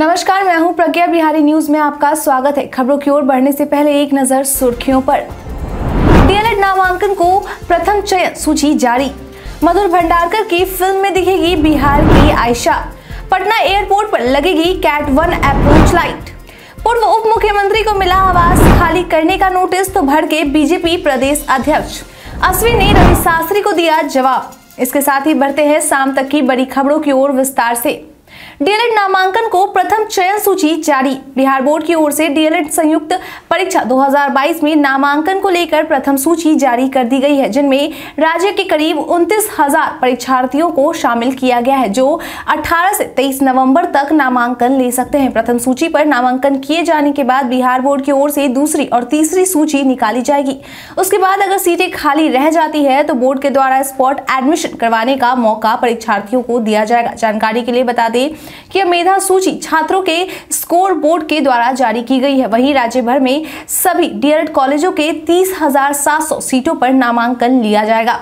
नमस्कार, मैं हूँ प्रज्ञा बिहारी न्यूज़ में आपका स्वागत है। खबरों की ओर बढ़ने से पहले एक नज़र सुर्खियों पर। डीएलएड नामांकन को प्रथम चयन सूची जारी। मधुर भंडारकर की फ़िल्म में दिखेगी बिहार की आयशा। पटना एयरपोर्ट पर लगेगी कैट वन अप्रोच लाइट। पूर्व उप मुख्यमंत्री को मिला आवास खाली करने का नोटिस तो भर के बीजेपी प्रदेश अध्यक्ष। अश्विन ने रवि शास्त्री को दिया जवाब। इसके साथ ही बढ़ते हैं शाम तक की बड़ी खबरों की ओर विस्तार से। डीएलएड नामांकन को प्रथम चयन सूची जारी। बिहार बोर्ड की ओर से डीएलएड संयुक्त परीक्षा 2022 में नामांकन को लेकर प्रथम सूची जारी कर दी गई है, जिनमें राज्य के करीब उनतीस हज़ार परीक्षार्थियों को शामिल किया गया है, जो 18 से 23 नवंबर तक नामांकन ले सकते हैं। प्रथम सूची पर नामांकन किए जाने के बाद बिहार बोर्ड की ओर से दूसरी और तीसरी सूची निकाली जाएगी। उसके बाद अगर सीटें खाली रह जाती है तो बोर्ड के द्वारा स्पॉट एडमिशन करवाने का मौका परीक्षार्थियों को दिया जाएगा। जानकारी के लिए बता दें कि यह मेधा सूची छात्रों के स्कोर बोर्ड के द्वारा जारी की गई है। वहीं राज्य भर में सभी डीएलएड कॉलेजों के तीस सीटों पर नामांकन लिया जाएगा।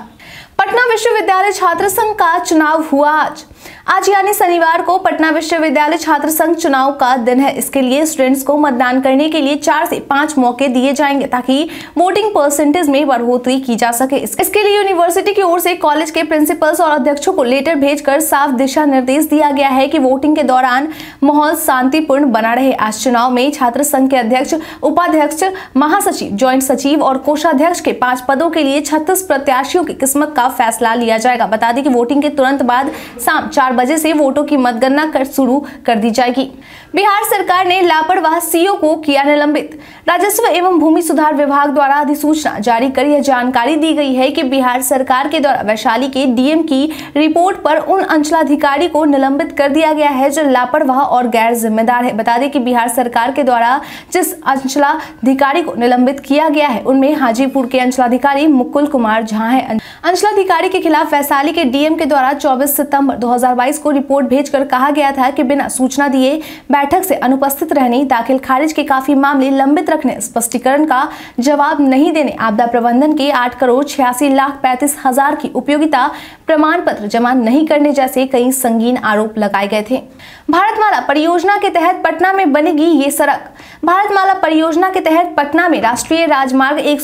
पटना विश्वविद्यालय छात्र संघ का चुनाव हुआ आज। आज यानी शनिवार को पटना विश्वविद्यालय छात्र संघ चुनाव का दिन है। इसके लिए स्टूडेंट्स को मतदान करने के लिए चार से पाँच मौके दिए जाएँगे ताकि वोटिंग परसेंटेज में बढ़ोतरी की जा सके। इसके लिए यूनिवर्सिटी की ओर से कॉलेज के प्रिंसिपल्स और अध्यक्षों को लेटर भेजकर साफ़ दिशा निर्देश दिया गया है कि वोटिंग के दौरान माहौल शांतिपूर्ण बना रहे। आज चुनाव में छात्र संघ के अध्यक्ष, उपाध्यक्ष, महासचिव ज्वाइंट सचिव और कोषाध्यक्ष के पाँच पदों के लिए छत्तीस प्रत्याशियों की किस्मत का फैसला लिया जाएगा। बता दें कि वोटिंग के तुरंत बाद शाम चार बजे से वोटों की मतगणना कर शुरू कर दी जाएगी। बिहार सरकार ने लापरवाह सीओ को किया निलंबित। राजस्व एवं भूमि सुधार विभाग द्वारा अधिसूचना जारी कर यह जानकारी दी गई है कि बिहार सरकार के द्वारा वैशाली के डीएम की रिपोर्ट पर उन अंचलाधिकारी को निलंबित कर दिया गया है जो लापरवाह और गैर जिम्मेदार है। बता दें कि बिहार सरकार के द्वारा जिस अंचलाधिकारी को निलंबित किया गया है, उनमें हाजीपुर के अंचलाधिकारी मुकुल कुमार झा है। अंचलाधिकारी के खिलाफ वैशाली के डीएम के द्वारा 24 सितंबर 2022 को रिपोर्ट भेजकर कहा गया था कि बिना सूचना दिए बैठक से अनुपस्थित रहने, दाखिल खारिज के काफ़ी मामले लंबित रखने, स्पष्टीकरण का जवाब नहीं देने, आपदा प्रबंधन के आठ करोड़ छियासी लाख पैंतीस हज़ार की उपयोगिता प्रमाण पत्र जमा नहीं करने जैसे कई संगीन आरोप लगाए गए थे। भारतमाला परियोजना के तहत पटना में बनेगी ये सड़क। भारतमाला परियोजना के तहत पटना में राष्ट्रीय राजमार्ग एक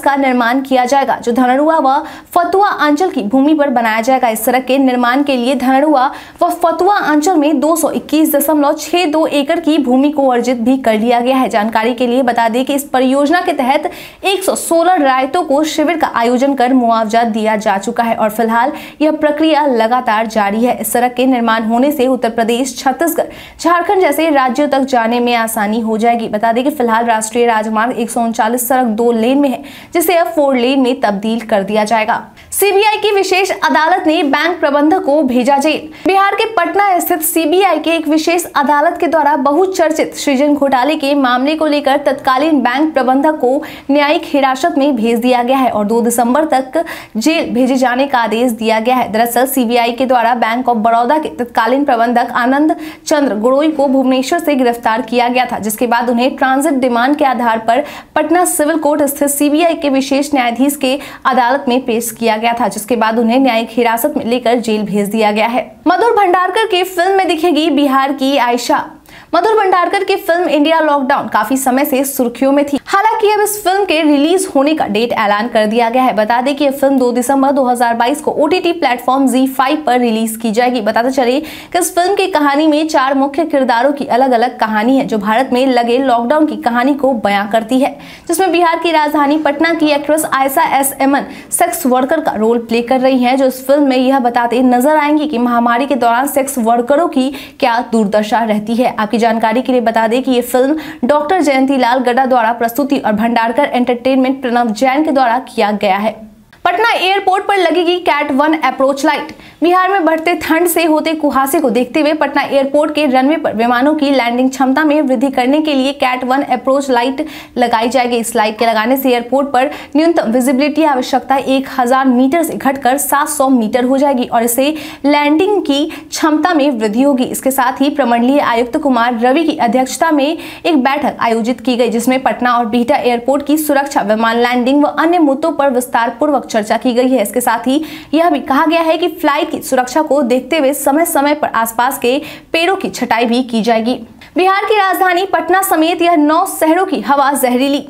का निर्माण किया जाएगा, जो धनरुआ व फतुआ अंचल की भूमि पर बनाया जाएगा। इस सड़क के निर्माण के लिए धनरुआ व फतुआ अंचल में 221.62 एकड़ की भूमि को अर्जित भी कर लिया गया है। जानकारी के लिए बता दें कि इस परियोजना के तहत 116 रायतों को शिविर का आयोजन कर मुआवजा दिया जा चुका है और फ़िलहाल यह प्रक्रिया लगातार जारी है। इस सड़क के निर्माण होने से उत्तर प्रदेश, छत्तीसगढ़, झारखंड जैसे राज्यों तक जाने में आसानी हो जाएगी। बता दें कि फ़िलहाल राष्ट्रीय राजमार्ग एक सड़क दो लेन में है, जिसे अब फोर लेन में तब्दील कर दिया जाएगा। सीबीआई की विशेष अदालत ने बैंक प्रबंधक को भेजा जेल। बिहार के पटना स्थित सीबीआई के एक विशेष अदालत के द्वारा बहुचर्चित सृजन घोटाले के मामले को लेकर तत्कालीन बैंक प्रबंधक को न्यायिक हिरासत में भेज दिया गया है और 2 दिसंबर तक जेल भेजे जाने का आदेश दिया गया है। दरअसल, सीबीआई के द्वारा बैंक ऑफ़ बड़ौदा के तत्कालीन प्रबंधक आनंद चंद्र गोड़ोई को भुवनेश्वर से गिरफ़्तार किया गया था, जिसके बाद उन्हें ट्रांजिट डिमांड के आधार पर पटना सिविल कोर्ट स्थित सीबीआई के विशेष न्यायाधीश के अदालत में पेश किया गया था, जिसके बाद उन्हें न्यायिक हिरासत में लेकर जेल भेज दिया गया है। मधुर भंडारकर की फ़िल्म में दिखेगी बिहार की आयशा। मधुर भंडारकर की फ़िल्म इंडिया लॉकडाउन काफ़ी समय से सुर्खियों में थी। हालाँकि अब इस फ़िल्म के रिलीज़ होने का डेट ऐलान कर दिया गया है। बता दें कि यह फ़िल्म 2 दिसंबर 2022 को ओटीटी प्लेटफॉर्म Z5 पर रिलीज़ की जाएगी। बताते चले कि इस फ़िल्म की कहानी में चार मुख्य किरदारों की अलग अलग कहानी है, जो भारत में लगे लॉकडाउन की कहानी को बयां करती है, जिसमें बिहार की राजधानी पटना की actress Aysa S Aman sex worker का रोल प्ले कर रही है, जो इस फ़िल्म में यह बताते नज़र आएँगी की महामारी के दौरान सेक्स वर्करों की क्या दुर्दशा रहती है। आपकी जानकारी के लिए बता दें कि ये फ़िल्म डॉक्टर जयंती लाल गड्ढा द्वारा प्रस्तुति और भंडारकर एंटरटेनमेंट प्रणव जैन के द्वारा किया गया है। पटना एयरपोर्ट पर लगेगी CAT one approach light Bihar में बढ़ते ठंड से होते कुहासे को देखते हुए पटना एयरपोर्ट के रनवे पर विमानों की लैंडिंग क्षमता में वृद्धि करने के लिए कैट वन अप्रोच लाइट लगाई जाएगी। इस लाइट के लगाने से एयरपोर्ट पर न्यूनतम विजिबिलिटी आवश्यकता एक हज़ार मीटर से घटकर 700 मीटर हो जाएगी और इससे लैंडिंग की क्षमता में वृद्धि होगी। इसके साथ ही प्रमंडलीय आयुक्त कुमार रवि की अध्यक्षता में एक बैठक आयोजित की गई, जिसमें पटना और बिहटा एयरपोर्ट की सुरक्षा, विमान लैंडिंग व अन्य मुद्दों पर विस्तार पूर्वक चर्चा की गई है। इसके साथ ही यह भी कहा गया है कि फ़्लाइट की सुरक्षा को देखते हुए समय समय पर आसपास के पेड़ों की छटाई भी की जाएगी। बिहार की राजधानी पटना समेत यह नौ शहरों की हवा जहरीली।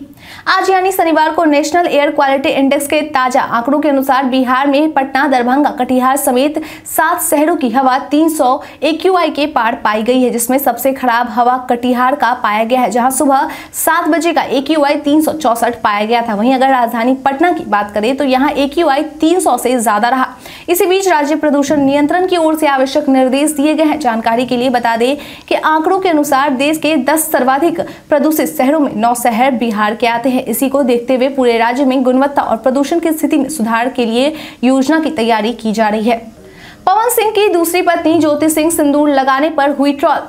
आज यानी शनिवार को नेशनल एयर क्वालिटी इंडेक्स के ताज़ा आंकड़ों के अनुसार बिहार में पटना, दरभंगा, कटिहार समेत सात शहरों की हवा 300 एक्यूआई के पार पाई गई है, जिसमें सबसे खराब हवा कटिहार का पाया गया है, जहाँ सुबह सात बजे का एक्यूआई तीन पाया गया था। वहीं अगर राजधानी पटना की बात करें तो यहाँ एक्यूआई तीन से ज़्यादा रहा। इसी बीच राज्य प्रदूषण नियंत्रण की ओर से आवश्यक निर्देश दिए गए हैं। जानकारी के लिए बता दें कि आंकड़ों के अनुसार देश के दस सर्वाधिक प्रदूषित शहरों में नौ शहर बिहार के आते हैं। इसी को देखते हुए पूरे राज्य में गुणवत्ता और प्रदूषण की स्थिति में सुधार के लिए योजना की तैयारी की जा रही है। पवन सिंह की दूसरी पत्नी ज्योति सिंह सिंदूर लगाने पर हुई ट्रॉल।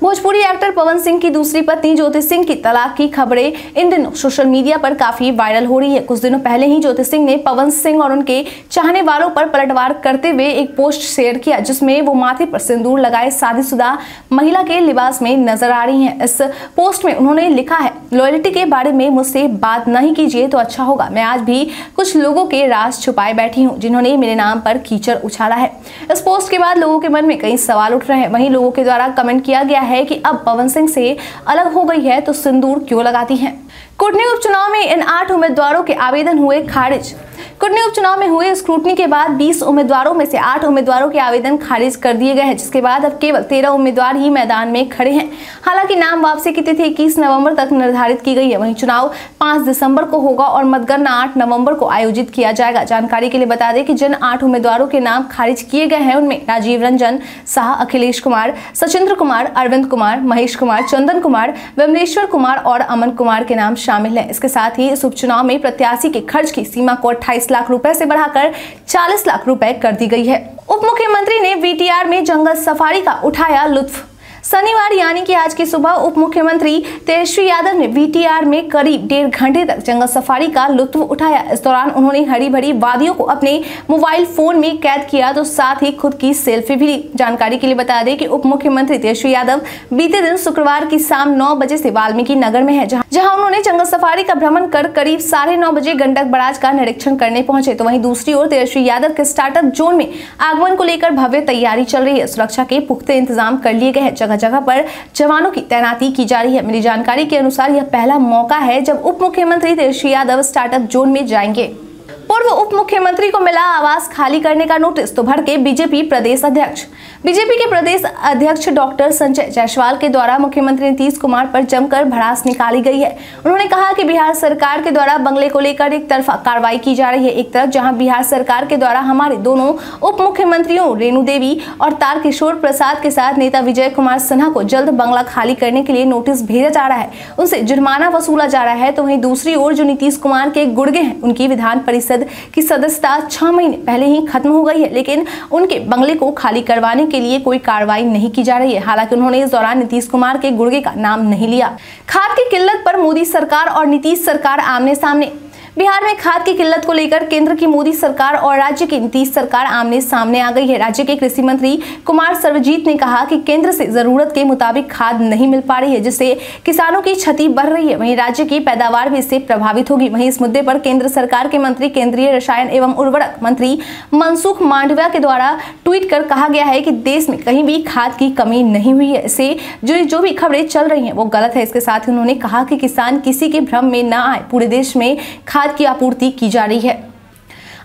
भोजपुरी एक्टर पवन सिंह की दूसरी पत्नी ज्योति सिंह की तलाक की खबरें इन दिनों सोशल मीडिया पर काफ़ी वायरल हो रही है। कुछ दिनों पहले ही ज्योति सिंह ने पवन सिंह और उनके चाहने वालों पर पलटवार करते हुए एक पोस्ट शेयर किया, जिसमें वो माथे पर सिंदूर लगाए शादीशुदा महिला के लिबास में नज़र आ रही है। इस पोस्ट में उन्होंने लिखा है, लॉयल्टी के बारे में मुझसे बात नहीं कीजिए तो अच्छा होगा। मैं आज भी कुछ लोगों के राज छुपाए बैठी हूँ, जिन्होंने मेरे नाम पर कीचड़ उछाला है। इस पोस्ट के बाद लोगों के मन में कई सवाल उठ रहे हैं। वहीं लोगों के द्वारा कमेंट किया गया है कि अब पवन सिंह से अलग हो गई है तो सिंदूर क्यों लगाती हैं? कुटनी उपचुनाव में इन आठ उम्मीदवारों के आवेदन हुए खारिज। कुटनी उपचुनाव में हुए स्क्रूटनी के बाद 20 उम्मीदवारों में से 8 उम्मीदवारों के आवेदन खारिज कर दिए गए हैं, जिसके बाद अब केवल 13 उम्मीदवार ही मैदान में खड़े हैं। हालाँकि नाम वापसी की तिथि इक्कीस नवंबर तक निर्धारित की गई है। वहीं चुनाव 5 दिसंबर को होगा और मतगणना 8 नवंबर को आयोजित किया जाएगा। जानकारी के लिए बता दें कि जिन आठ उम्मीदवारों के नाम खारिज किए गए हैं, उनमें राजीव रंजन, शाह अखिलेश कुमार, सचिंद्र कुमार, अरविंद कुमार, महेश कुमार, चंदन कुमार, विमलेश्वर कुमार और अमन कुमार के नाम शामिल है। इसके साथ ही इस उपचुनाव में प्रत्याशी के खर्च की सीमा को अट्ठाईस लाख रुपए से बढ़ाकर 40 लाख रुपए कर दी गई है। उप मुख्यमंत्री ने वीटीआर में जंगल सफारी का उठाया लुत्फ। शनिवार यानी कि आज की सुबह उप मुख्यमंत्री तेजस्वी यादव ने वीटीआर में करीब डेढ़ घंटे तक जंगल सफारी का लुत्फ उठाया। इस दौरान उन्होंने हरी भरी वादियों को अपने मोबाइल फ़ोन में कैद किया तो साथ ही खुद की सेल्फी भी जानकारी के लिए बता दें कि उप मुख्यमंत्री तेजस्वी यादव बीते दिन शुक्रवार की शाम नौ बजे से वाल्मीकि नगर में है, जहाँ उन्होंने जंगल सफारी का भ्रमण कर करीब साढ़े नौ बजे गंडक बराज का निरीक्षण करने पहुँचे। तो वहीं दूसरी ओर तेजस्वी यादव के स्टार्टअप जोन में आगमन को लेकर भव्य तैयारी चल रही है। सुरक्षा के पुख्ते इंतज़ाम कर लिए गए हैं। जगह जगह पर जवानों की तैनाती की जा रही है। मिली जानकारी के अनुसार यह पहला मौका है जब उप मुख्यमंत्री तेजस्वी यादव स्टार्टअप जोन में जाएँगे। पूर्व उप मुख्यमंत्री को मिला आवास खाली करने का नोटिस तो भड़के बीजेपी प्रदेश अध्यक्ष। बीजेपी के प्रदेश अध्यक्ष डॉक्टर संजय जायसवाल के द्वारा मुख्यमंत्री नीतीश कुमार पर जमकर भड़ास निकाली गई है। उन्होंने कहा कि बिहार सरकार के द्वारा बंगले को लेकर एक तरफा कार्रवाई की जा रही है, एक तरफ़ जहाँ बिहार सरकार के द्वारा हमारे दोनों उप मुख्यमंत्रियों रेणु देवी और तार किशोर प्रसाद के साथ नेता विजय कुमार सिन्हा को जल्द बंगला खाली करने के लिए नोटिस भेजा जा रहा है। उनसे जुर्माना वसूला जा रहा है तो वहीं दूसरी ओर जो नीतीश कुमार के गुड़गे हैं, उनकी विधान परिषद परिषद की सदस्यता छह महीने पहले ही खत्म हो गई है, लेकिन उनके बंगले को खाली करवाने के लिए कोई कार्रवाई नहीं की जा रही है। हालाँकि उन्होंने इस दौरान नीतीश कुमार के गुड़गे का नाम नहीं लिया। खाद की किल्लत पर मोदी सरकार और नीतीश सरकार आमने सामने बिहार में खाद की किल्लत को लेकर केंद्र की मोदी सरकार और राज्य की नीतीश सरकार आमने सामने आ गई है। राज्य के कृषि मंत्री कुमार सर्वजीत ने कहा कि केंद्र से ज़रूरत के मुताबिक खाद नहीं मिल पा रही है, जिससे किसानों की क्षति बढ़ रही है। वहीं राज्य की पैदावार भी इससे प्रभावित होगी। वहीं इस मुद्दे पर केंद्र सरकार के मंत्री, केंद्रीय रसायन एवं उर्वरक मंत्री मनसुख मांडविया के द्वारा ट्वीट कर कहा गया है कि देश में कहीं भी खाद की कमी नहीं हुई है। इससे जो जो भी खबरें चल रही है, वो गलत है। इसके साथ ही उन्होंने कहा कि किसान किसी के भ्रम में न आए। पूरे देश में खाद की आपूर्ति की जा रही है।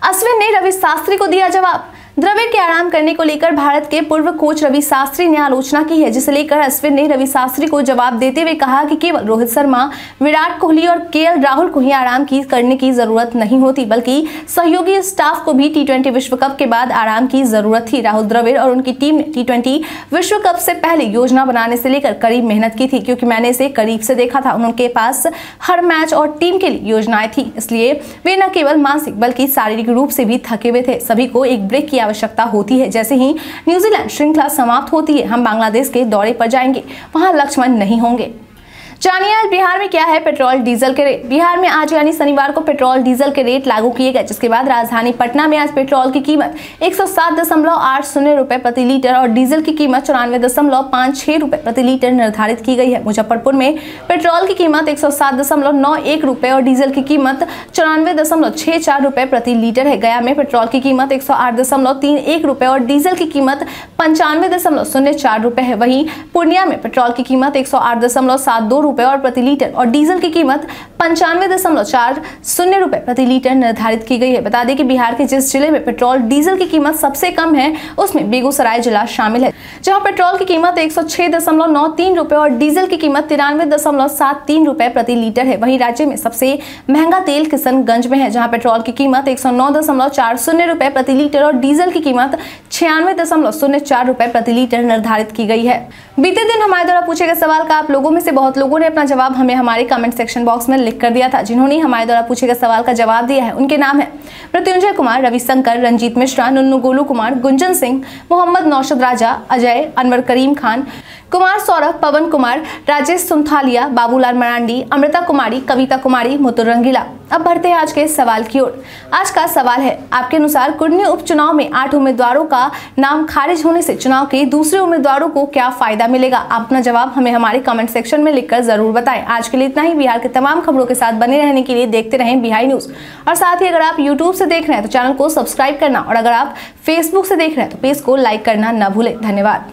अश्विन ने रवि शास्त्री को दिया जवाब। द्रविड़ के आराम करने को लेकर भारत के पूर्व कोच रवि शास्त्री ने आलोचना की है, जिसे लेकर अश्विन ने रवि शास्त्री को जवाब देते हुए कहा कि केवल रोहित शर्मा, विराट कोहली और के राहुल को ही आराम की करने की ज़रूरत नहीं होती, बल्कि सहयोगी स्टाफ को भी टी विश्व कप के बाद आराम की ज़रूरत थी। राहुल द्रविड़ और उनकी टीम ने टी विश्व कप से पहले योजना बनाने से लेकर करीब मेहनत की थी, क्योंकि मैंने इसे करीब से देखा था। उनके पास हर मैच और टीम के लिए योजनाएँ थी, इसलिए वे न केवल मानसिक बल्कि शारीरिक रूप से भी थके हुए थे। सभी को एक ब्रेक की आवश्यकता होती है। जैसे ही न्यूजीलैंड श्रृंखला समाप्त होती है, हम बांग्लादेश के दौरे पर जाएँगे। वहाँ लक्ष्मण नहीं होंगे। जानिए, आज बिहार में क्या है पेट्रोल डीजल के रेट? बिहार में आज यानी शनिवार को पेट्रोल डीजल के रेट लागू किए गए, जिसके बाद राजधानी पटना में आज पेट्रोल की कीमत एक सौ सात दशमलव आठ शून्य रुपए प्रति लीटर और डीजल की कीमत चौरानवे दशमलव प्रति लीटर निर्धारित की गई है। मुजफ्फरपुर में पेट्रोल की कीमत एक सौ सात दशमलव नौ एक और डीजल की कीमत चौरानवे दशमलव चार प्रति लीटर है। गया में पेट्रोल की कीमत एक सौ आठ दशमलव तीन एक और डीजल की कीमत पंचानवे दशमलव शून्य चार है। वहीं पूर्णिया में पेट्रोल की कीमत एक सौ आठ दशमलव सात दो रुपए और प्रति लीटर, और डीजल की कीमत पंचानवे दशमलव चार शून्य रुपए प्रति लीटर निर्धारित की गई है। बता दें कि बिहार के जिस ज़िले में पेट्रोल, डीजल की कीमत सबसे कम है, उसमें बेगूसराय जिला शामिल है, जहाँ पेट्रोल की कीमत एक सौ और डीजल की कीमत तिरानवे रुपए प्रति लीटर है। वहीं राज्य में सबसे महँगा तेल किशनगंज में है, जहाँ पेट्रोल की कीमत एक रुपए प्रति लीटर और डीजल की कीमत छियानवे दशमलव शून्य चार रुपए प्रति लीटर निर्धारित की गई है। बीते दिन हमारे द्वारा पूछे गए सवाल का आप लोगों में से बहुत लोगों ने अपना जवाब हमें हमारे कमेंट सेक्शन बॉक्स में लिख कर दिया था। जिन्होंने हमारे द्वारा पूछे गए सवाल का जवाब दिया है, उनके नाम है मृत्युंजय कुमार, रविशंकर, रंजीत मिश्रा, नुन्नू गोलू कुमार, गुंजन सिंह, मोहम्मद नौशद राजा, अजय, अनवर करीम खान, कुमार सौरभ, पवन कुमार, राजेश सुंथालिया, बाबूलाल मरांडी, अमृता कुमारी, कविता कुमारी, मुतुर रंगीला। अब बढ़ते हैं आज के सवाल की ओर। आज का सवाल है, आपके अनुसार कुर्नी उपचुनाव में आठ उम्मीदवारों का नाम खारिज होने से चुनाव के दूसरे उम्मीदवारों को क्या फ़ायदा मिलेगा? अपना जवाब हमें हमारे कमेंट सेक्शन में लिखकर ज़रूर बताएँ। आज के लिए इतना ही। बिहार के तमाम खबरों के साथ बने रहने के लिए देखते रहें बिहार न्यूज़। और साथ ही अगर आप यूट्यूब से देख रहे हैं तो चैनल को सब्सक्राइब करना और अगर आप फेसबुक से देख रहे हैं तो पेज को लाइक करना न भूलें। धन्यवाद।